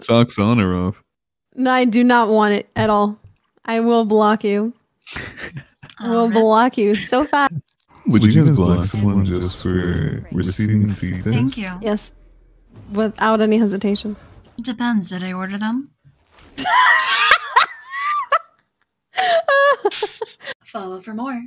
Socks on or off? No, I do not want it at all. I will block you. I will block you so fast. Would you guys block someone just for receiving feedback? Thank you. Yes, without any hesitation. It depends. Did I order them? Follow for more.